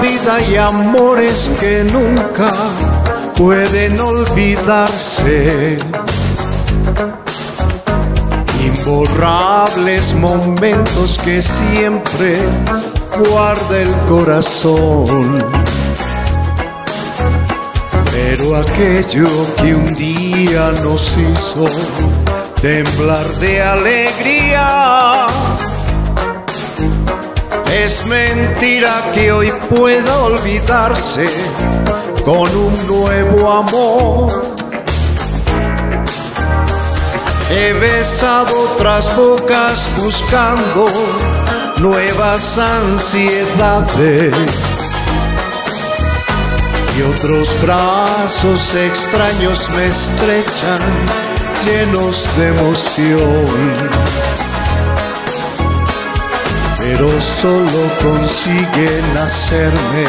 vida hay amores que nunca pueden olvidarse. Imborrables momentos que siempre guarda el corazón. Pero aquello que un día nos hizo temblar de alegría. Es mentira que hoy pueda olvidarse con un nuevo amor. He besado otras bocas buscando nuevas ansiedades y otros brazos extraños me estrechan llenos de emoción. Solo consiguen hacerme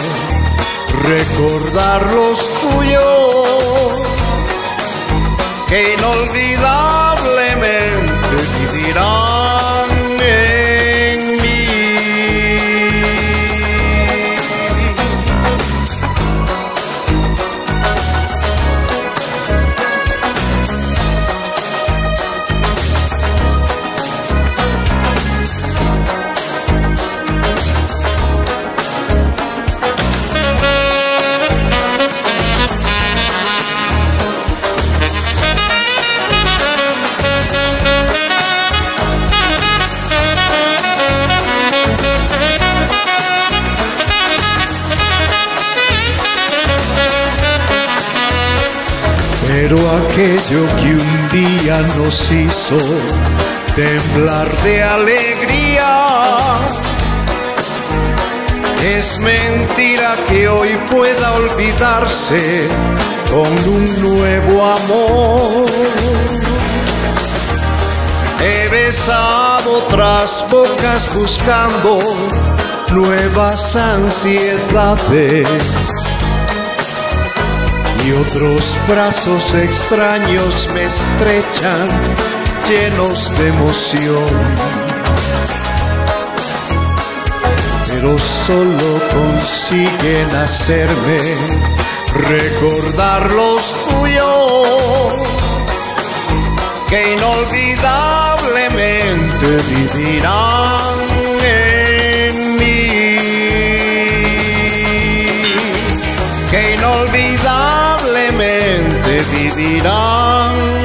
recordar los tuyos que inolvidablemente Pero aquello que un día nos hizo temblar de alegría es mentira que hoy pueda olvidarse con un nuevo amor. He besado otras bocas buscando nuevas ansiedades y otros brazos extraños me estrechan llenos de emoción. Pero solo consiguen hacerme recordar los tuyos que inolvidablemente vivirán en ewig lang.